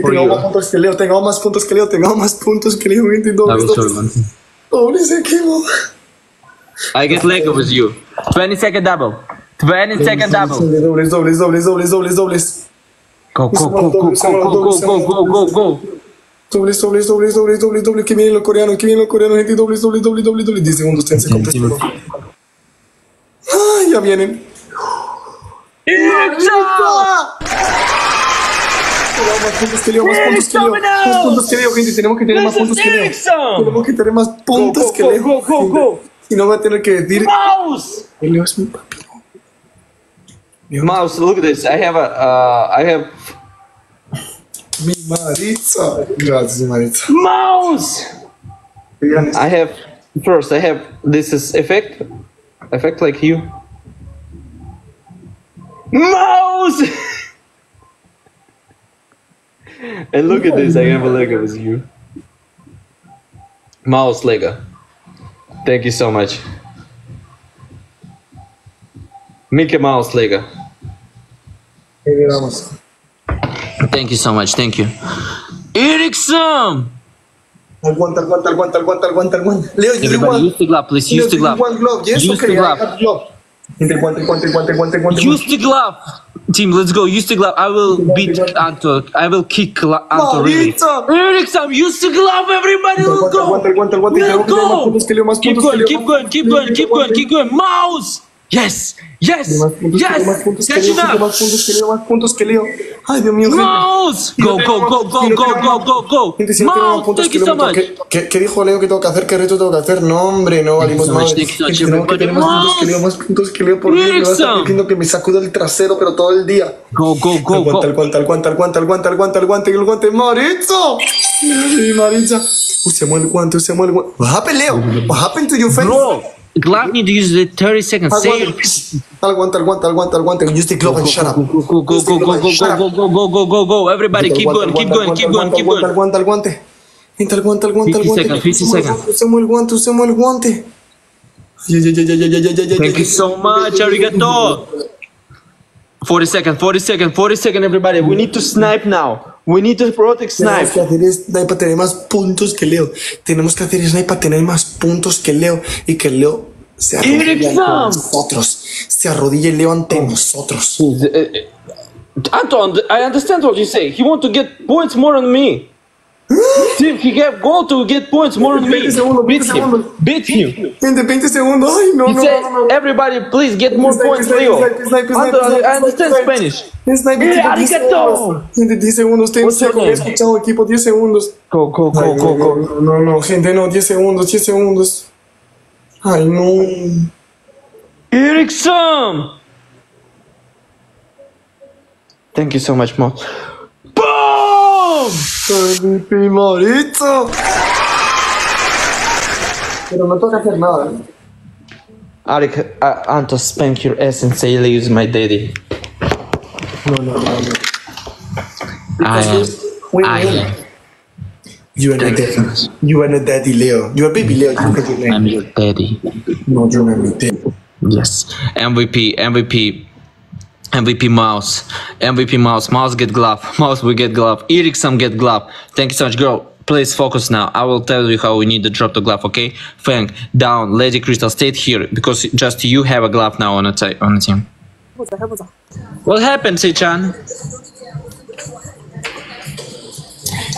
for Tengamos más puntos que Leo. Tengamos más puntos que Leo. Tengamos más puntos que Leo, gente. I Doble, will show doble. you one thing. Doble se quemó. I get Lego with you. 20 second double. 20 second double. Dobles, dobles, dobles, dobles, dobles, dobles. Go, go, go, go, go, go, go, go, go, go. Dobles, dobles, dobles, dobles, dobles, dobles. Que vienen los coreanos, que vienen los coreanos, gente. Dobles, dobles, dobles, dobles, dobles. 10 segundos, 10 segundos. Ay, ya vienen. Tenemos más puntos que Leo, más puntos que Leo. Más puntos que Leo, gente. Tenemos que tener más puntos que Leo. Tenemos que tener más puntos que Leo. gente. Si no, va a tener que decir. Mouse! Leo es mi papi. Mouse, look at this. I have a, uh, I have Mi Maritza. Gracias, Maritza. mouse. I have first. I have this is effect, effect like you. Mouse. and look at this. I have a Lego with you. Mouse Lego. Thank you so much. Mickey Mouse Lego. Ahí vamos. Thank you so much. Thank you. Ericsson. Aguanta, aguanta, aguanta, aguanta, aguanta, aguanta. Leo, you do Everybody, use the glove, please. Leo, Use the you do glove. one glove. Yes, Use okay, the I glove. have glove. Gente, guante, guante, guante, guante, guante. Use the glove. Team, let's go. Use the glove. I will beat Anto. I will kick Gla- Anto really. Maritza. Ericsson, use the glove, everybody. Let's Aguanta, aguanta, go. aguanta, aguanta. Let's Tenemos que tener más go. puntos que Leo, más Keep going, keep going, keep going, keep going, keep going. Mouse. Yes, yes, Más puntos más yes. puntos Leo, up. más puntos que Leo, más puntos que Leo. Ay, Dios mío. Mouse. Go, go, go, go, go, go, go, go. Mouse, thank you so much. ¿qué, dijo Leo que tengo que hacer? ¿Qué reto tengo que hacer? No, hombre, no valimos más. más everybody. puntos que Leo, más puntos que Leo. Por Dios, me va a diciendo que me sacuda el trasero, pero todo el día. Go, go, go, go. aguanta, aguanta, aguanta, aguanta, aguanta, el guante, el guante, Maritza. Ay, Maritza. Usemos el guante, usemos el guante. What happened, Leo? What happened to your face? Bro, glove need to use the 30 seconds. Save. Aguanta, aguanta, aguanta, aguanta. Use the glove and shut up. Go, go, go, go, go, go, go, go, go, go, go. Everybody keep going, keep going, keep going, keep going. aguanta, el guante. Entra el guante, el guante, el 50 guante. seconds, 50 Usemos el seconds. Usemos el guante, usemos el guante. Thank you so much, arigato. 40 seconds, 40 seconds, 40 seconds, everybody. We need to snipe now. We need to protect Tenemos snipe. que hacer snipe para tener más puntos que Leo. Tenemos que hacer snipe para tener más puntos que Leo. Y que Leo se arrodille ante nosotros. Se arrodille Leo ante nosotros. Anton, I understand what you say. He want to get points more than me. Team, he get goal to get points more than me. 20 segundos, Beat him. Beat him. Gente, 20 segundos. Ay, no, He no, said, no, no. no. everybody, please get more Snipe, points, snipe, Leo. snipe, snipe, snipe, Anton, snipe, I understand snipe. Spanish. Snipe, Eh, equipo, 10 arigato. segundos. Gente, 10 segundos. 10 What's your segundos. He name? escuchado equipo, 10 segundos. Go, go, go, Ay, go, no, go. No, no, no, gente, no. 10 segundos, 10 segundos. Ay, no. Ericsson! Thank you so much, Mo. Boom! Ay, mi primarito. Pero no toca hacer nada. ¿eh? Arik, uh, Anto, spank your ass and say Leo is my daddy. No, no, no. no. I am. Win, I win. am. You are not daddy. You are not daddy, Leo. You are baby Leo. You forget your I'm your daddy. No, you're not my daddy. Yes. MVP, MVP. MVP Mouse, MVP Mouse, Mouse get glove, Mouse we get glove, Ericsson get glove. Thank you so much, girl. Please focus now. I will tell you how we need to drop the glove, okay? Fang, down, Lady Crystal, stay here because just you have a glove now on a, t- on a team. What happened, Sichan?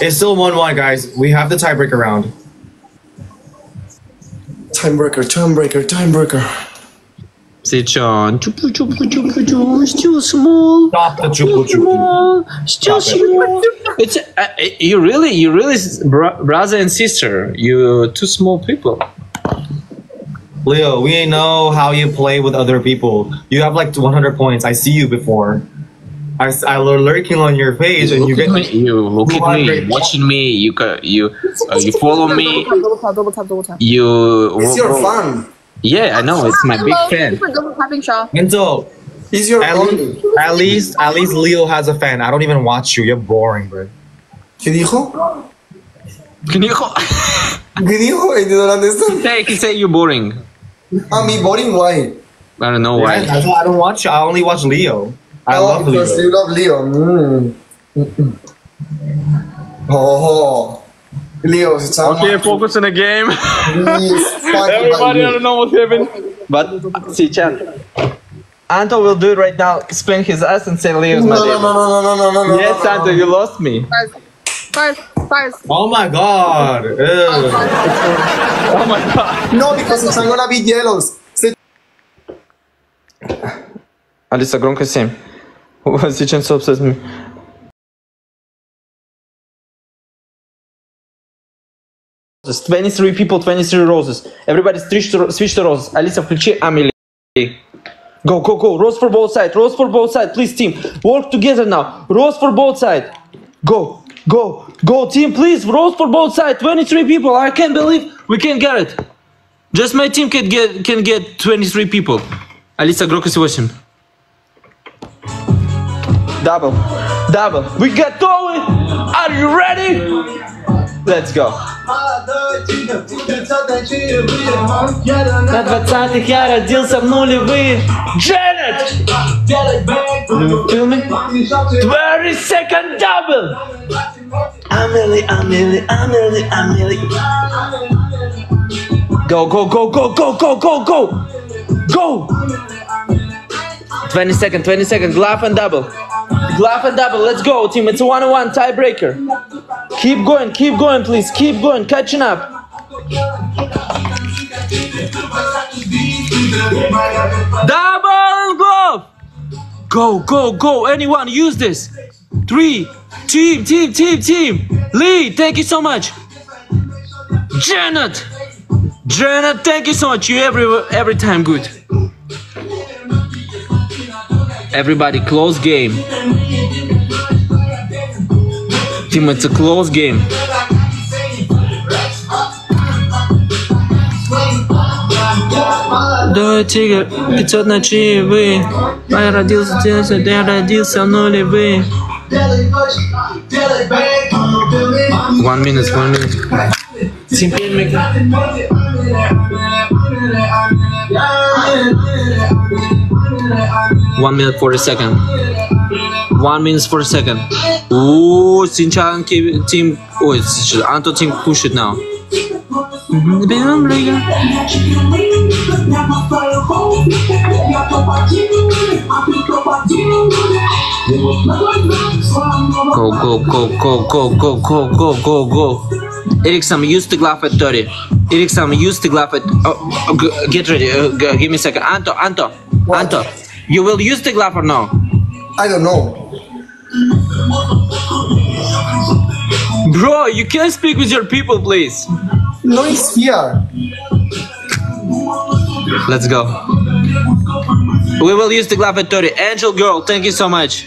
It's still 1 1, guys. We have the tiebreaker round. Timebreaker, timebreaker, timebreaker. C'est John. Chupu, chupu, chupu, chupu, still small. Stop the chupu, chupu. Still small. It's uh, uh, you really, you really, brother and sister. You two small people. Leo, we know how you play with other people. You have like 100 points. I see you before. I, I lurking on your face, you and you get me, you look at me, watching me. You you uh, you follow me. Double tap, double tap, double tap. You. It's your fun. Yeah, I know. It's my big fan. for double tapping Shaw Enzo. It's your At fan. least, at least, at least Leo has a fan. I don't even watch you. You're boring, bro. ¿Qué dijo? Can you? ¿Qué dijo? I didn't understand. Hey, he say you're boring. Ah, me boring, why? I don't know why. that's I don't watch. I only watch Leo. I oh, love because Leo. you love Leo. Mm. Oh, Leo, it's time. Okay, focus on the game. Please, fuck Everybody, I it, don't know what's happening. But see, Chan. Anto will do it right now. Explain his ass and say Leo's No, my no, name. no, no, no, no, no, no. Yes, no, Anto, you lost me. Fires. Fires. Fires. Oh my god. Ew. Oh my god. No, because it's not gonna be yellows. Say- Алиса, громко 7. Сейчас obsessed me. There's 23 people, 23 roses. Everybody switch to, switch to roses. Алиса, включи Амели. Go, go, go. Rose for both sides. Rose for both sides. Please, team. Work together now. Rose for both sides. Go, go, go, team, please. Rose for both sides. 23 people. I can't believe we can get it. Just my team can get can get 23 people. Алиса, громкость 8. Double. Double. We got going. Are you ready? Let's go. На двадцатых я родился в нулевые. Janet! You feel me? 20 second double! Amelie, Amelie, Amelie, Amelie. Go, go, go, go, go, go, go, go! Go! 20 second, 20 second, glove and double. Glove and double, let's go, team. It's a one on one tiebreaker. Keep going, keep going, please. Keep going, catching up. Double glove! Go, go, go. Anyone, use this. Three. Team, team, team, team. Lee, thank you so much. Janet! Janet, thank you so much. You every every time good. Everybody, close game. Team, it's a close game. 500 ночей вы. Я родился, я родился, вы? One minute, one minute. One minute, 40 seconds. 1 minutes per second. Ooh, Sinchan team. Oh, it's Anto team push it now. Go, go, go, go, go, go, go, go, go, go. Ericsson use the glove at 30. Ericsson use the glove at. Oh, oh, get ready. Uh, give me a second. Anto, Anto, what? Anto. You will use the glove or no? I don't know. Bro, you can speak with your people, please. No, it's here. Let's go. We will use the glove at 30. Angel girl, thank you so much.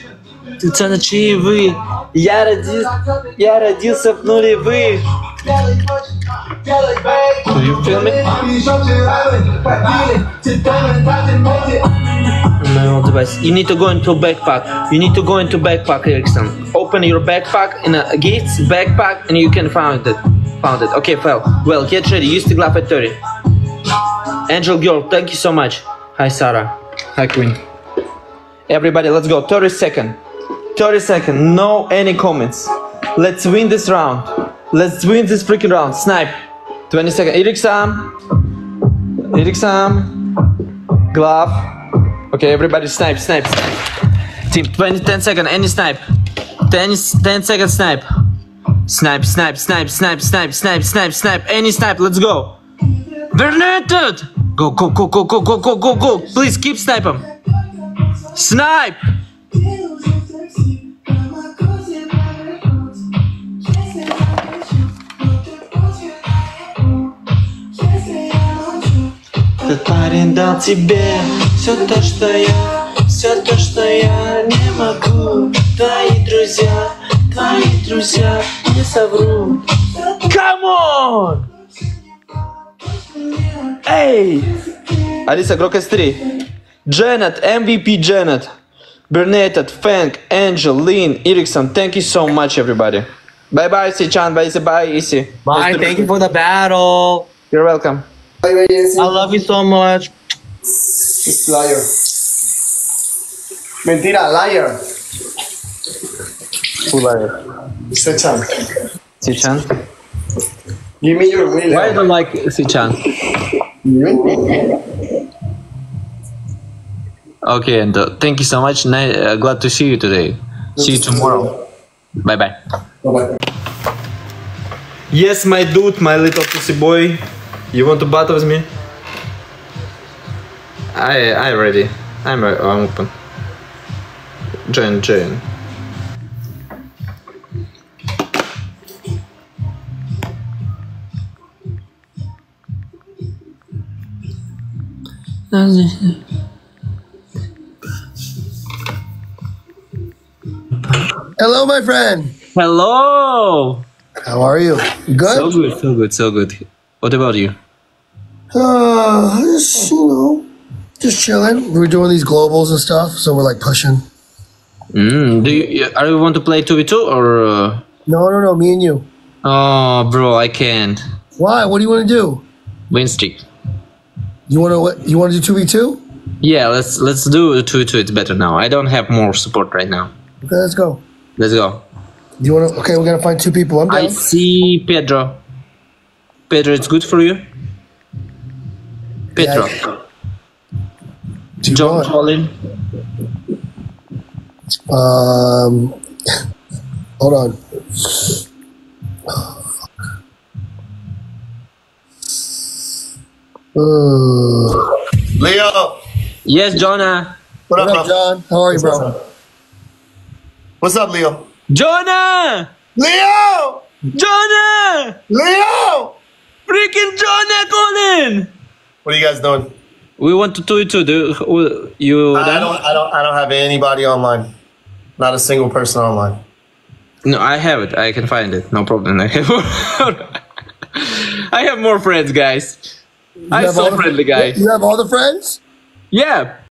Это ночевые. Я родился, я родился в нулевых. Do you feel me? No device. You need to go into backpack. You need to go into backpack, Ericsson. Open your backpack in a gifts backpack, and you can find it. Found it. Okay, file. Well, get ready. Use the glove at 30. Angel girl, thank you so much. Hi, Sarah. Hi, Queen. Everybody, let's go. 30 second. 30 second. No any comments. Let's win this round. Let's win this freaking round. Snipe. 20 second. Ericsson. Ericsson. Glove. Okay, everybody snipe, snipe, snipe. Team, 20, 10 second. Any snipe. 10, 10 second snipe. Snipe, snipe, snipe, snipe, snipe, snipe, snipe, snipe. Any snipe. Let's go. Bernadette! Go, go, go, go, go, go, go, go, go. Please keep snipe him. Snipe! Этот парень дал тебе все то, что я, все то, что я не могу. Твои друзья, твои друзья не соврут. Come on! Эй! Алиса, громкость 3. Janet, MVP Janet. Bernadette, Fank, Angel, Lynn, Erickson, thank you so much, everybody. Bye bye, Isi-chan. Bye, Isi. Bye, Isi. Bye. Thank you for the battle. You're welcome. Bye, bye, yes. I love you so much. It's liar. Mentira, liar. Who liar? Sechan. Sichan? Give me your win. Why I don't like Sichan? Okay, and uh, thank you so much. Ni- uh, glad to see you today. See you tomorrow. Bye bye. Bye-bye. Yes, my dude, my little pussy boy. You want to battle with me? I I ready. I'm uh, I'm open. Join, join. Hello, my friend. Hello. How are you? Good. So Good. good, so good, so good. What about you? Uh, just you know, just chilling. We're doing these globals and stuff, so we're like pushing. Mm, do you are you want to play two v two or? Uh... No, no, no. Me and you. Oh, bro, I can't. Why? What do you want to do? Win streak. You want to? You want to do two v two? Yeah, let's let's do two v two. It's better now. I don't have more support right now. Okay, let's go. Let's go. You want to? Okay, we're gonna find two people. I'm down. I see Pedro. Pedro, it's good for you. Pedro, Do you John want? Colin. Um, hold on. Uh, Leo, Yes, Jonah. what what up, up. John? How are you, bro? What's up, Leo? Jonah! Leo! Jonah! Leo! Freaking Jonah Colin! What are you guys doing? We want to do it too. Do you? I done? don't, I don't, I don't have anybody online. Not a single person online. No, I have it. I can find it. No problem. I have. I have more friends, guys. You I'm have so all the- friendly guy. You have all the friends? Yeah,